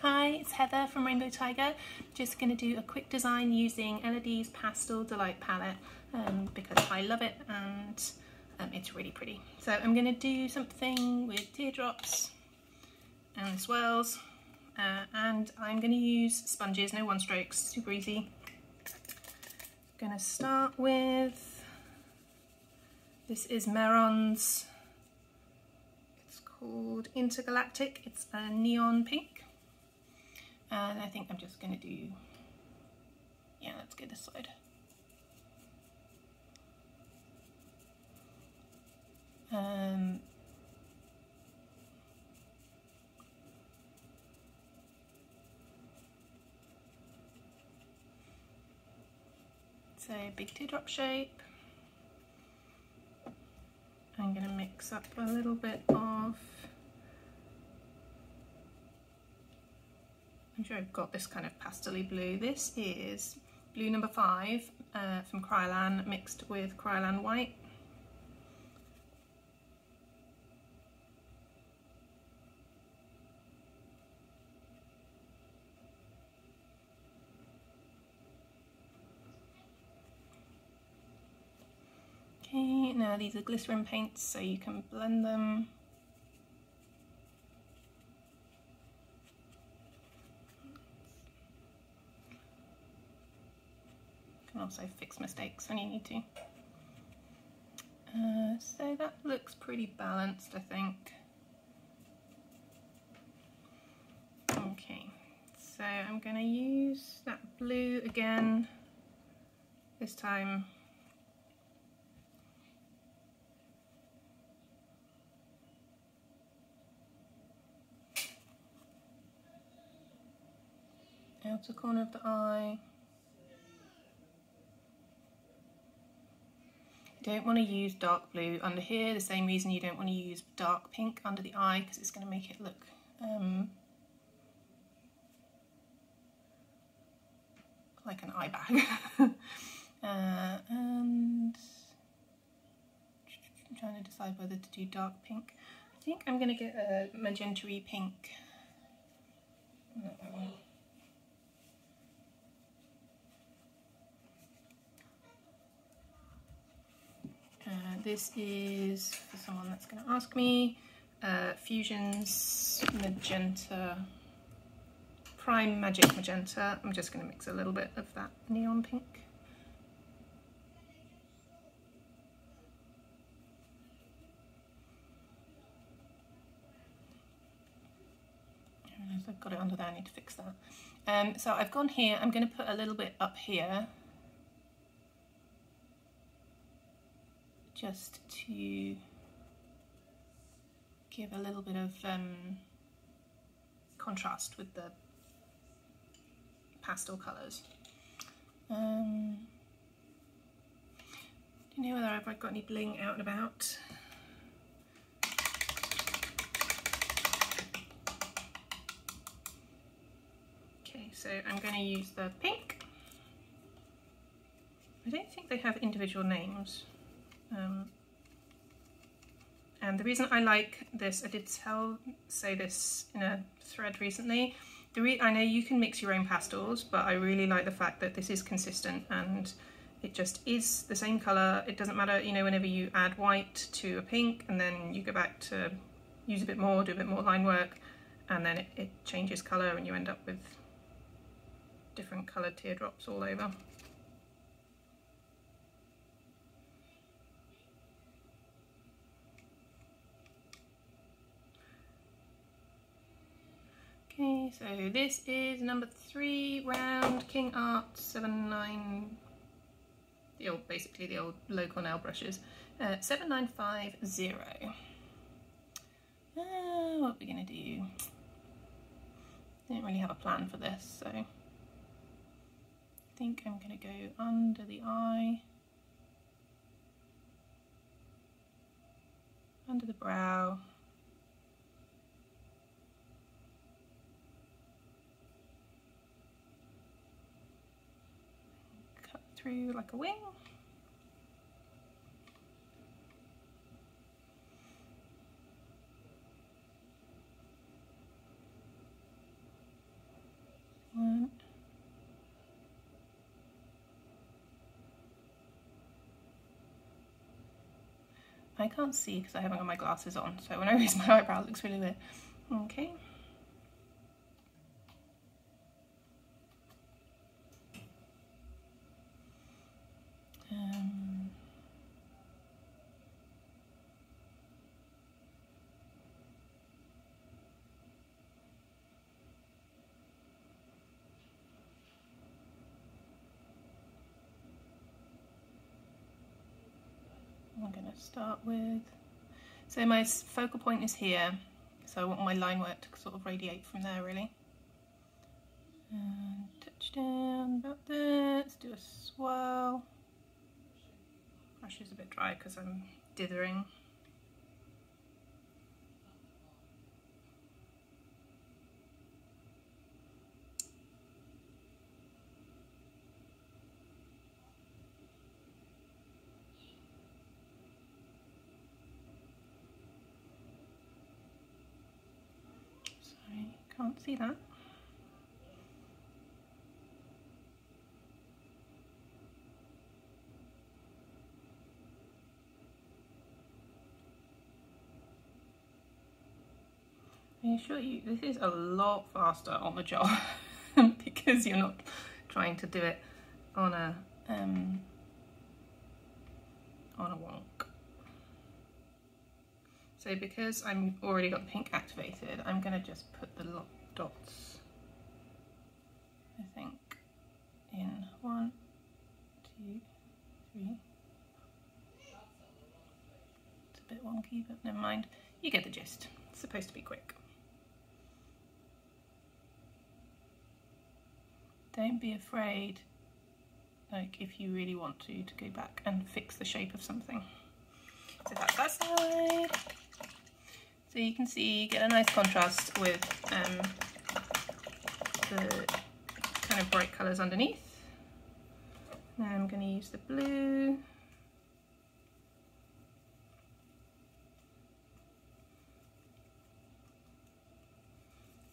Hi, it's Heather from Rainbow Tiger. Just going to do a quick design using Elodie's Pastel Delight palette um, because I love it and um, it's really pretty. So I'm going to do something with teardrops and swirls uh, and I'm going to use sponges, no one strokes, super easy. Going to start with, this is Mehron's, it's called Intergalactic, it's a neon pink. And I think I'm just going to do, yeah, let's go this side. Um, so big teardrop shape. I'm going to mix up a little bit of I've got this kind of pastely blue. This is blue number five uh, from Kryolan mixed with Kryolan white. Okay, now these are glycerin paints so you can blend them can also fix mistakes when you need to. Uh, so that looks pretty balanced, I think. Okay, so I'm going to use that blue again, this time outer corner of the eye. You don't want to use dark blue under here, the same reason you don't want to use dark pink under the eye because it's going to make it look um, like an eye bag. uh, and I'm trying to decide whether to do dark pink. I think I'm going to get a magenta pink. Uh, this is for someone that's going to ask me. Uh, Fusions Magenta, Prime Magic Magenta. I'm just going to mix a little bit of that neon pink. I've got it under there, I need to fix that. Um, so I've gone here, I'm going to put a little bit up here just to give a little bit of um, contrast with the pastel colours. Um, do you know whether I've got any bling out and about? Okay, so I'm going to use the pink. I don't think they have individual names. Um, and the reason I like this, I did tell say this in a thread recently. I know you can mix your own pastels, but I really like the fact that this is consistent and it just is the same colour. It doesn't matter, you know, whenever you add white to a pink and then you go back to use a bit more, do a bit more line work, and then it, it changes colour and you end up with different coloured teardrops all over. So this is number three round King Art 79, the old, basically the old Loew-Cornell brushes, uh, 7950. Uh, what are we going to do? Don't really have a plan for this, so I think I'm going to go under the eye, through like a wing. One. I can't see because I haven't got my glasses on, so when I raise my eyebrow it looks really weird. Okay. Start with, so my focal point is here, so I want my line work to sort of radiate from there really. And touch down about there, let's do a swirl. Brush is a bit dry because I'm dithering. Can't see that. I assure you, this is a lot faster on the job because you're not trying to do it on a um, on a wonk. So because I'm already got pink activated, I'm going to just put the dots, I think, in one, two, three. It's a bit wonky, but never mind. You get the gist. It's supposed to be quick. Don't be afraid, like if you really want to, to go back and fix the shape of something. So that's that side. So you can see, you get a nice contrast with um, the kind of bright colours underneath. Now I'm going to use the blue.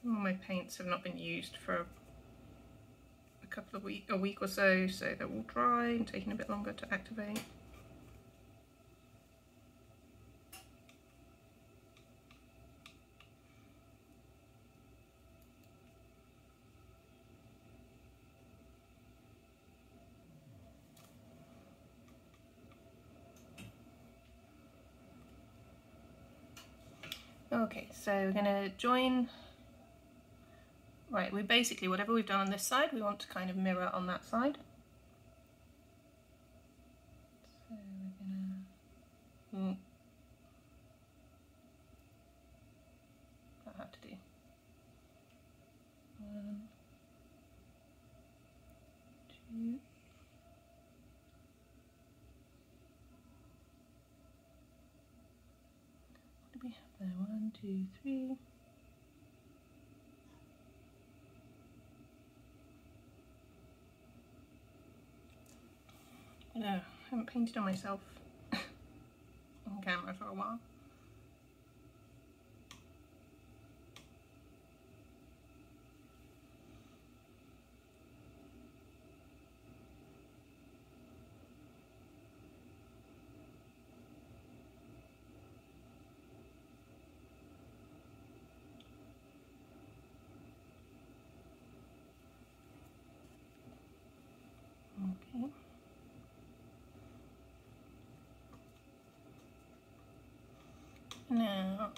All my paints have not been used for a couple of week, a week or so, so they're all dry and taking a bit longer to activate. Okay, so we're going to join Right, we basically, whatever we've done on this side, we want to kind of mirror on that side. So we're gonna... Hmm. I have to do. One, two, what do we have there? One, two, three. No, I haven't painted on myself on camera for a while. Okay. Now,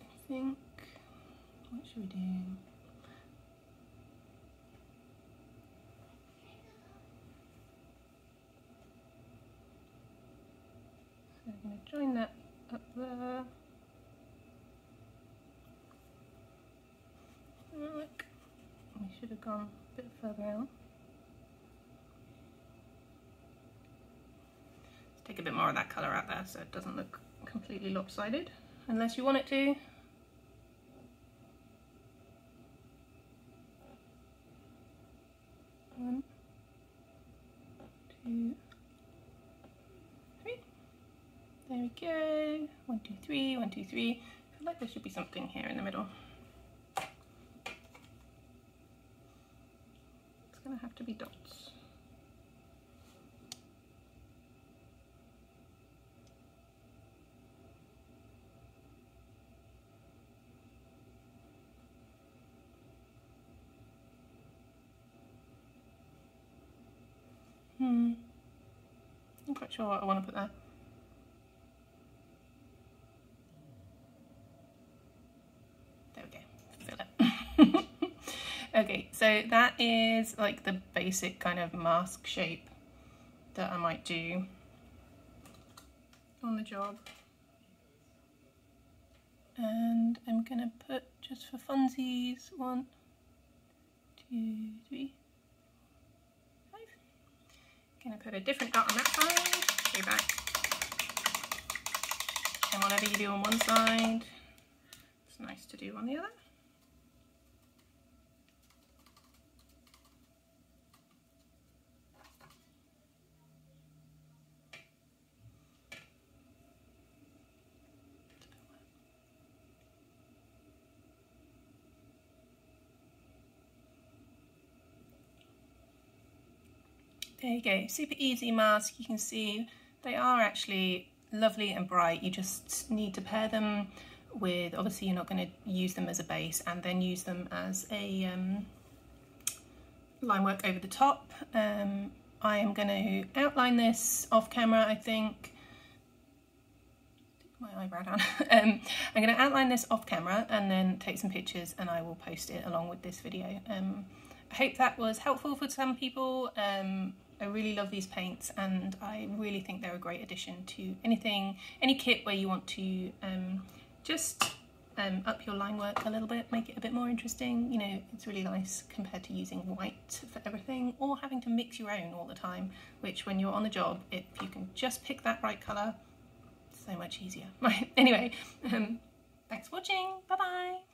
I think, what should we do? So I'm going to join that up there. Look, we should have gone a bit further out. take a bit more of that colour out there so it doesn't look completely lopsided, unless you want it to. One, two, three. There we go. One, two, three, one, two, three. I feel like there should be something here in the middle. It's gonna have to be dots. Hmm. quite sure what I want to put there. There we go, fill it. okay, so that is like the basic kind of mask shape that I might do on the job. And I'm gonna put just for funsies one, two, three. Gonna put a different dot on that side, go back. And whatever you do on one side, it's nice to do on the other. There you go, super easy mask. You can see they are actually lovely and bright. You just need to pair them with, obviously you're not going to use them as a base and then use them as a um, line work over the top. Um, I am going to outline this off camera, I think. My eyebrow down. um, I'm going to outline this off camera and then take some pictures and I will post it along with this video. Um, I hope that was helpful for some people. Um, I really love these paints and I really think they're a great addition to anything, any kit where you want to um, just um, up your line work a little bit, make it a bit more interesting. You know, it's really nice compared to using white for everything or having to mix your own all the time, which when you're on the job, if you can just pick that right colour, so much easier. Anyway, um, thanks for watching, bye bye.